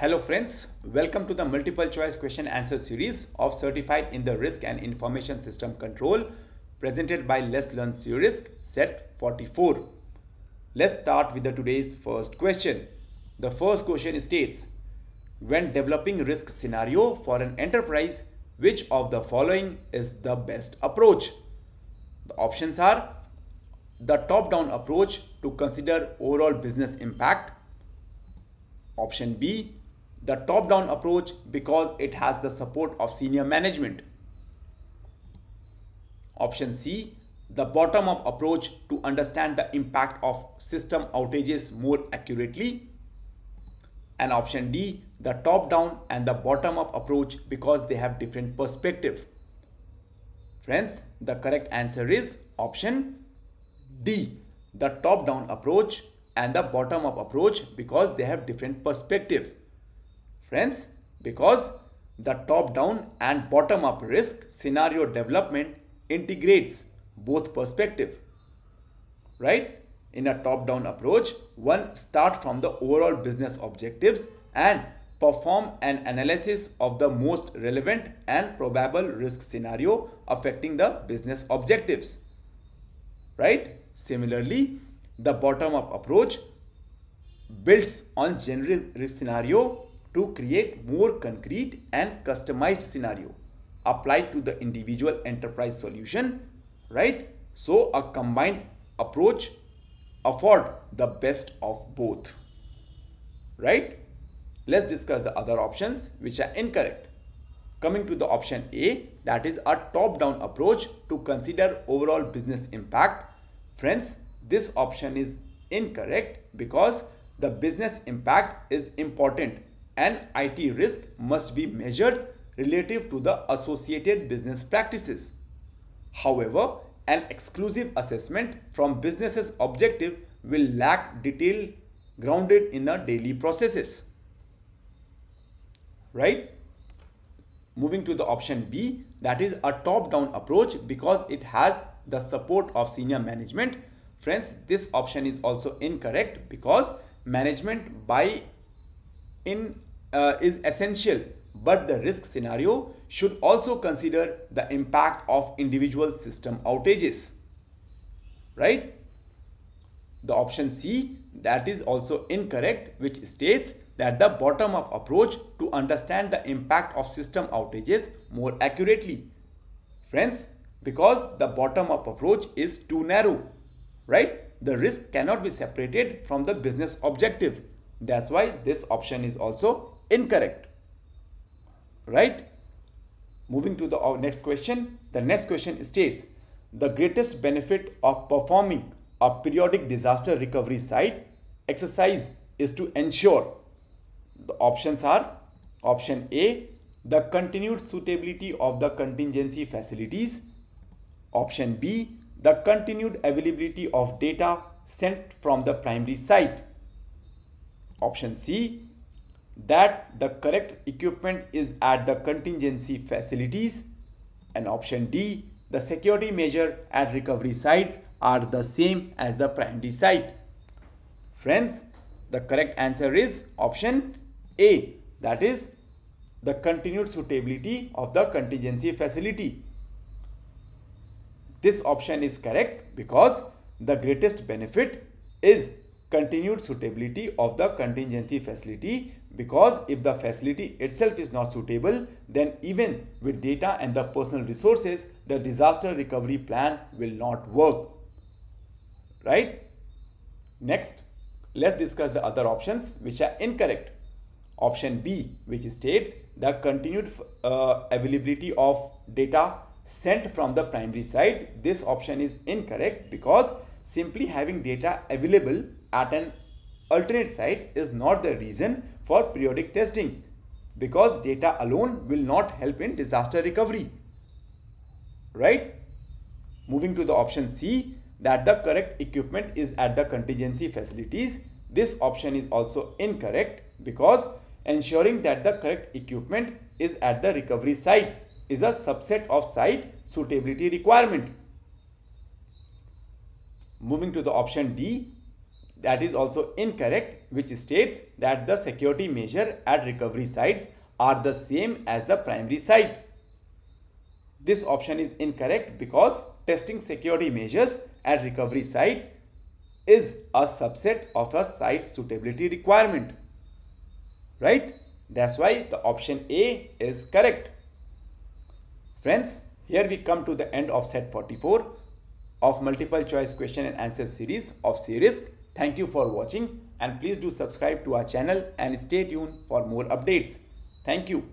Hello friends, welcome to the multiple choice question answer series of Certified in the Risk and Information System Control presented by Let's Learn CRISC set 44. Let's start with the today's first question. The first question states, when developing risk scenario for an enterprise, which of the following is the best approach? The options are the top-down approach to consider overall business impact. Option B, the top-down approach because it has the support of senior management. Option C, the bottom-up approach to understand the impact of system outages more accurately. And option D, the top-down and the bottom-up approach because they have different perspective. Friends, the correct answer is option D, the top-down approach and the bottom-up approach because they have different perspective. Friends, because the top-down and bottom-up risk scenario development integrates both perspective. Right? In a top-down approach, one start from the overall business objectives and perform an analysis of the most relevant and probable risk scenario affecting the business objectives. Right? Similarly, the bottom-up approach builds on general risk scenario to create more concrete and customized scenario applied to the individual enterprise solution, right? So a combined approach afford the best of both, right? Let's discuss the other options which are incorrect. Coming to the option A, that is a top-down approach to consider overall business impact. Friends, this option is incorrect because the business impact is important and IT risk must be measured relative to the associated business practices. However, an exclusive assessment from business's objective will lack detail grounded in the daily processes. Right? Moving to the option B, that is a top-down approach because it has the support of senior management. Friends, this option is also incorrect because management buy in uh, is essential but the risk scenario should also consider the impact of individual system outages right? The option c that is also incorrect which states that the bottom up approach to understand the impact of system outages more accurately. Friends because the bottom up approach is too narrow right? The risk cannot be separated from the business objective. That's why this option is also incorrect. Right? Moving to the next question. The next question states the greatest benefit of performing a periodic disaster recovery site exercise is to ensure the options are option a the continued suitability of the contingency facilities. Option b the continued availability of data sent from the primary site. Option c that the correct equipment is at the contingency facilities and option D the security measure at recovery sites are the same as the primary site. Friends, the correct answer is option A that is the continued suitability of the contingency facility. This option is correct because the greatest benefit is continued suitability of the contingency facility because if the facility itself is not suitable then even with data and the personal resources the disaster recovery plan will not work. Right? Next let's discuss the other options which are incorrect. Option b which states the continued uh, availability of data sent from the primary site. This option is incorrect because simply having data available at an alternate site is not the reason for periodic testing because data alone will not help in disaster recovery. Right? Moving to the option C that the correct equipment is at the contingency facilities. This option is also incorrect because ensuring that the correct equipment is at the recovery site is a subset of site suitability requirement. Moving to the option D that is also incorrect which states that the security measure at recovery sites are the same as the primary site. This option is incorrect because testing security measures at recovery site is a subset of a site suitability requirement. Right? That's why the option A is correct. Friends, here we come to the end of set 44 of multiple choice question and answer series of CRISC. Thank you for watching and please do subscribe to our channel and stay tuned for more updates. Thank you.